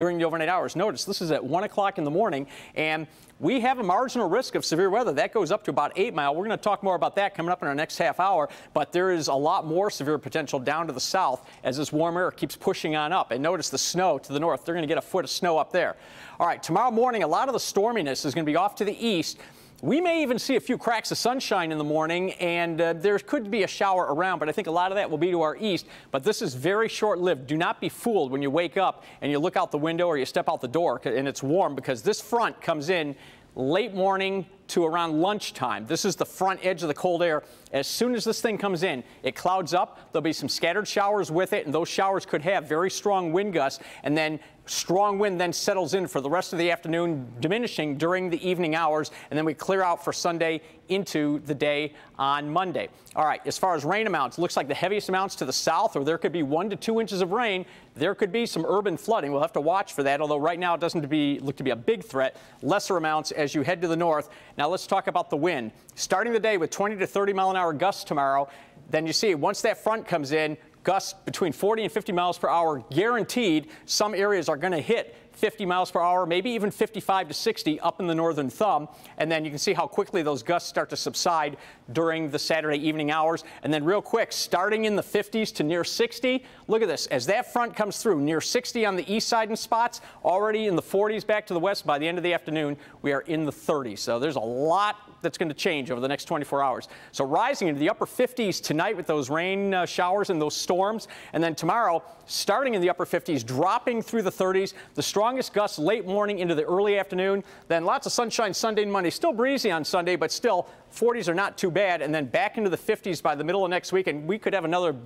during the overnight hours. Notice this is at 1 o'clock in the morning, and we have a marginal risk of severe weather. That goes up to about 8 mile. We're going to talk more about that coming up in our next half hour, but there is a lot more severe potential down to the south as this warm air keeps pushing on up. And notice the snow to the north. They're going to get a foot of snow up there. All right, tomorrow morning, a lot of the storminess is going to be off to the east. We may even see a few cracks of sunshine in the morning, and uh, there could be a shower around, but I think a lot of that will be to our east. But this is very short lived. Do not be fooled when you wake up and you look out the window or you step out the door and it's warm because this front comes in late morning to around lunchtime. This is the front edge of the cold air. As soon as this thing comes in, it clouds up. There'll be some scattered showers with it, and those showers could have very strong wind gusts. And then strong wind then settles in for the rest of the afternoon, diminishing during the evening hours. And then we clear out for Sunday into the day on Monday. All right, as far as rain amounts, looks like the heaviest amounts to the south, or there could be one to two inches of rain. There could be some urban flooding. We'll have to watch for that, although right now it doesn't be, look to be a big threat. Lesser amounts as you head to the north. Now let's talk about the wind. Starting the day with 20 to 30 mile an hour gusts tomorrow. Then you see once that front comes in, gusts between 40 and 50 miles per hour guaranteed. Some areas are going to hit 50 miles per hour, maybe even 55 to 60 up in the northern thumb. And then you can see how quickly those gusts start to subside during the Saturday evening hours. And then real quick, starting in the 50s to near 60, look at this. As that front comes through, near 60 on the east side in spots, already in the 40s back to the west. By the end of the afternoon, we are in the 30s. So there's a lot that's going to change over the next 24 hours. So rising into the upper 50s tonight with those rain uh, showers and those storms. And then tomorrow, starting in the upper 50s, dropping through the 30s. The strong strongest gusts late morning into the early afternoon. Then lots of sunshine Sunday and Monday. Still breezy on Sunday, but still 40s are not too bad. And then back into the 50s by the middle of next week. And we could have another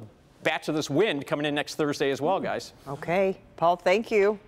batch of this wind coming in next Thursday as well, guys. Okay. Paul, thank you.